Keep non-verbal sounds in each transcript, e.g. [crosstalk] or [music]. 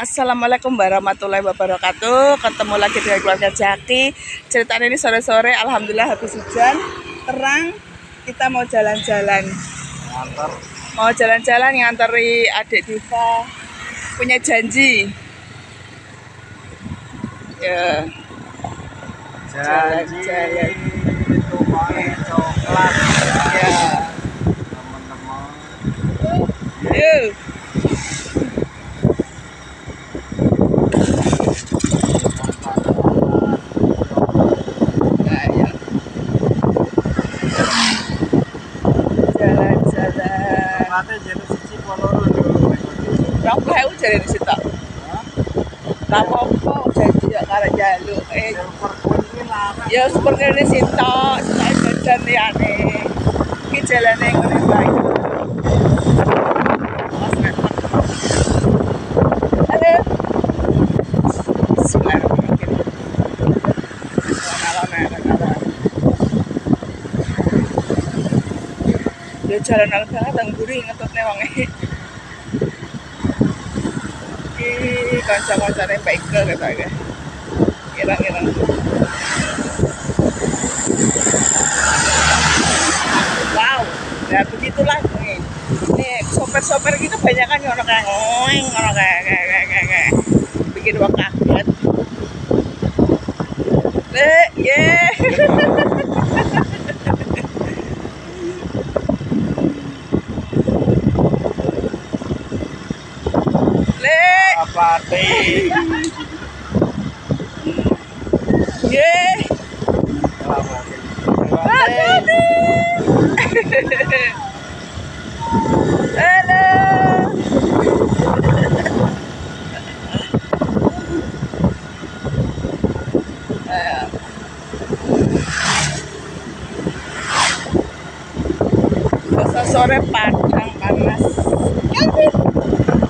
Assalamualaikum warahmatullahi wabarakatuh. Ketemu lagi dengan keluarga Jaki. Ceritanya ini sore-sore Alhamdulillah habis hujan Terang. Kita mau jalan-jalan. Mau jalan-jalan nganteri adik Diva. Punya janji. Ya. Janji. Jalan-jalan. itu coklat. Ya. Teman-teman. Yuk Nah, ya. Jalan-jalan nanti jadi jadi di situ? Apa-apa janji ya karek jaluk eh ya seperti ini situ setelah jajan liyane iki jalane ngene bae Mas repot. Halo Bismillahirrahmanirrahim Ya jalan al banget ang guri ngetutne wong iki. Iki kanca-kancane Mbak Ike katanya. Irang-irang. Wow, ya begitulah nih. Nih, sopir-sopir gitu banyak kan orang kayak ngoeng, orang kayak kayak kayak kayak, bikin wong kaget. Le, ye. Apa deh ye. Halo. Selasa sore padang panas. Selasa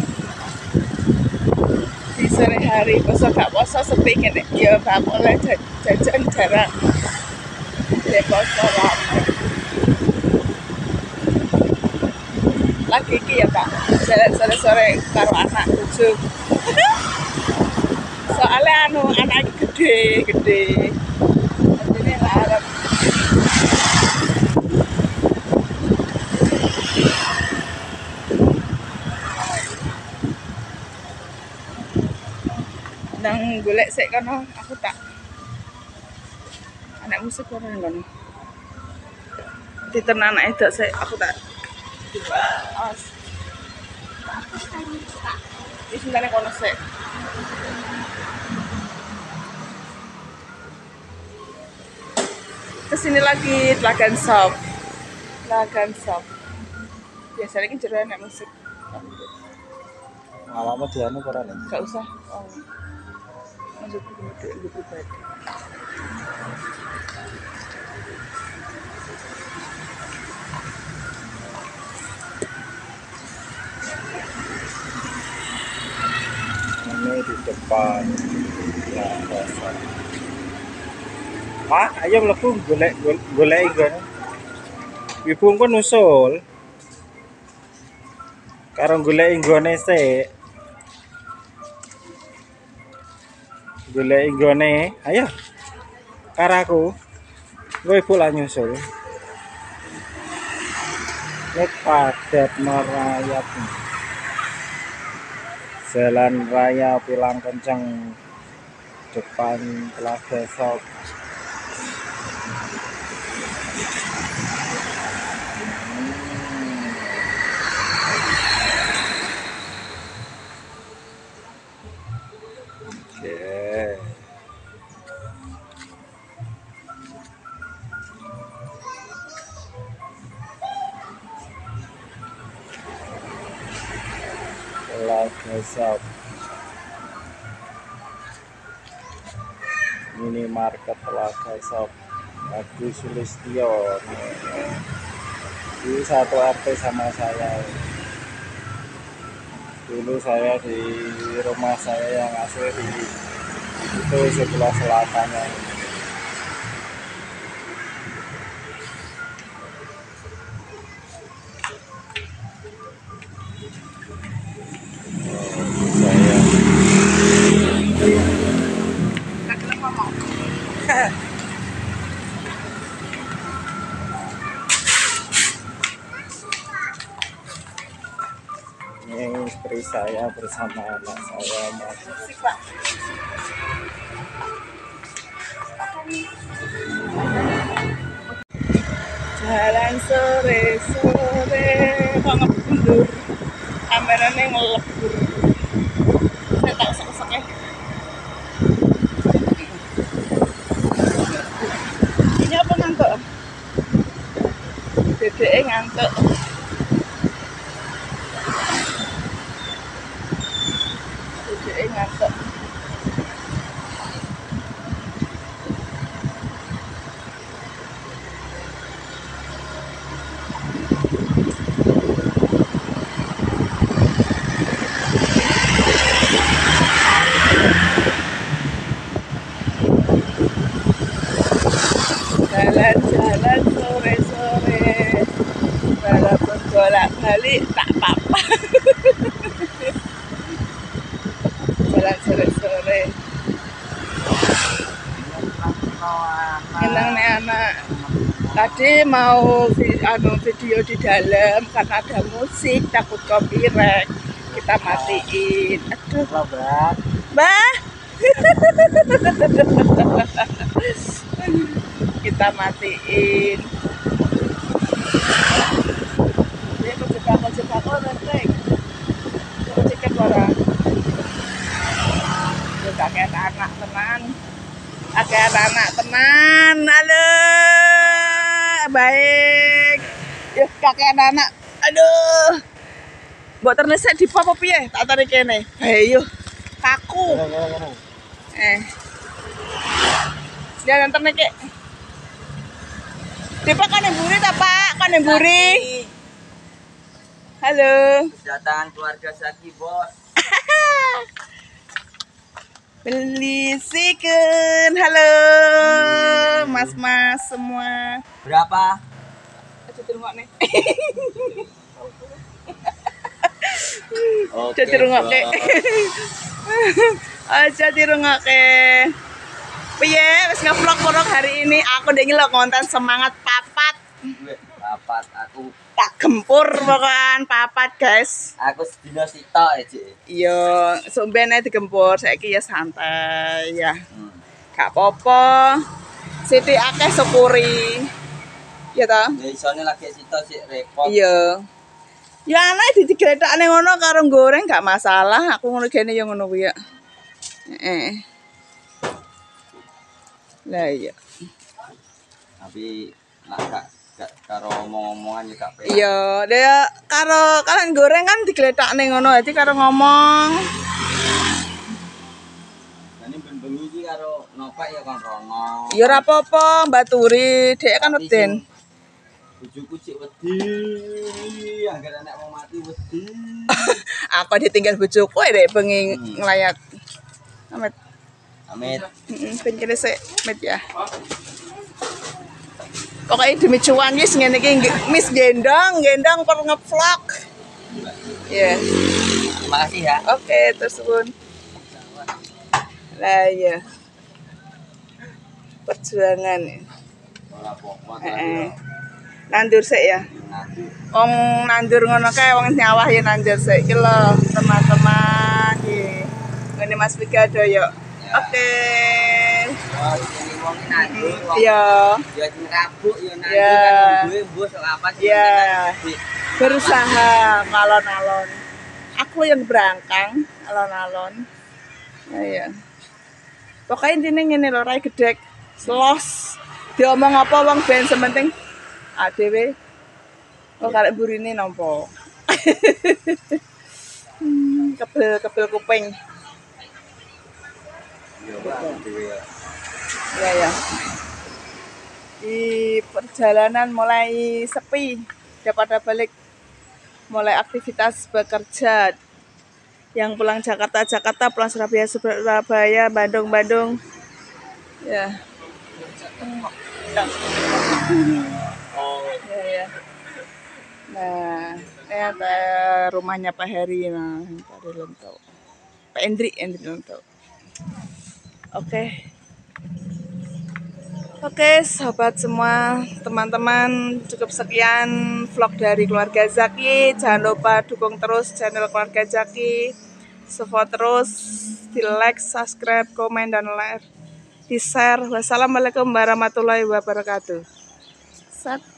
sore hari poso gak poso sepi kene ya gak boleh ja- jajan jarang. Di poso rame lagi iki ya kak jalan sore sore karo anak lucu [laughs] soalnya anu anak gede gede jadi larang golek sik kono aku tak anak musik kono nang kono diten anak itu sik aku tak awas di sini kono sik ke sini lagi Telagan Shop Telagan Shop biasanya jero anak musik Alamat dia anu nih. Gak usah. Oh. Gue pribadi. Ini di depan. Ya, dasar. Pak, ayo mlebu golek golek nggon. Ibu pun nusul. Karo golek nggone sik. Golek nggone, ayo. Karo aku. Gue ibu lah nyusul. Ini padat merayap. Jalan raya Pilang Kenceng depan Telaga Shop. Oke. Shop minimarket Telaga Shop Agus Sulistyo ini satu RT sama saya. Dulu saya di rumah saya yang asli di itu sebelah selatannya saya bersama anak saya Mas. Jalan sore-sore kok ngebendur kameranya ngelebur saya tak usah-usah ini apa ngantuk? dedeknya ngantuk dedeknya ngantuk jalan-jalan sore-sore walaupun bolak-balik tak apa-apa. Jalan sore-sore. Senang nih anak. Tadi mau anu video di dalam karena ada musik takut copyright. Kita matiin. Aduh. Mbah. [laughs] Kita matiin. Anak. Kakek anak teman. Halo. Baik. Yuk kakek anak. Aduh. Mbok ternesek di apa piye? Tak tarik kene. Ayo. Kaku. Eh. Dia nonton nih kek. Tipe kan yang buri tak pak? Kan yang buri. Halo. Kedatangan keluarga Saki, Bos. [laughs] Beli siken. Halo. Mas-mas semua. Berapa? Aja dirungok nih. Oke. Aja dirungok nih. Aja dirungok Piye, wis nge-vlog porok hari ini aku udah ngelok konten semangat papat. Dapat aku Tak gempur pokoknya papat guys. aku sedina sitok aja. Iya, sumbene digempur, saiki ya santai ya. Hmm. Gak apa-apa. Siti akeh syukuri. Ya ta? Ya isone lagi sitok sih repot. Iya. Ya aneh di digletakne ngono karo goreng gak masalah. Aku ngono gene ya ngono kuwi ya. Heeh. Lah iya. Tapi gak karo omong-omongan ya gak pengen. Iya, dia karo kalian goreng kan digletakne ngono aja karo ngomong. Ini ben-bengi iki karo Nova ya kon rono. Ya ora apa-apa, Mbak Turi, dhek kan weden. sing Bojoku cek wedi. Angger anak mau mati wedi. [laughs] Apa ditinggal bojoku dek bengi Hmm. nglayat. Amet. Amit. Heeh, ben kene sik, met ya. Pokoknya demi cuan wis ngene iki Miss gendong, gendong per ngevlog. Ya. Makasih ya. Oke, terus pun. Lah iya. Perjuangan. ya. Apa-apa. Heeh. Nandur sik ya. Wong nandur ngono kae wong nyawah ya nandur sik iki lho, teman-teman. Ngene Mas Vigado yo. Oke. Oh, ini nanti. Iya. Ya ya nanti Ya. kan gue bos sok apa sih? Ya. Di- Berusaha alon-alon. Aku yang berangkang alon-alon. Nah, iya. Pokoknya intinya ngene lho, rai gedek. Los. Diomong apa wong ben sementing adewe. Oh, kalau burine nampa. [laughs] Hmm. kebel kebel kuping. Iya, Pak. Dewe ya. Ya. Di perjalanan mulai sepi, udah pada balik mulai aktivitas bekerja. Yang pulang Jakarta Jakarta, pulang Surabaya Surabaya, Bandung Bandung. Ya. Ya ya. Nah, ini ada rumahnya Pak Heri nah, Pak Heri. Pak Endri, Endri Lento. Oke. Oke, sahabat semua, teman-teman, cukup sekian vlog dari keluarga Zaki. Jangan lupa dukung terus channel keluarga Zaki. Support terus, di like, subscribe, komen, dan like. Di share. Wassalamualaikum warahmatullahi wabarakatuh. Satu.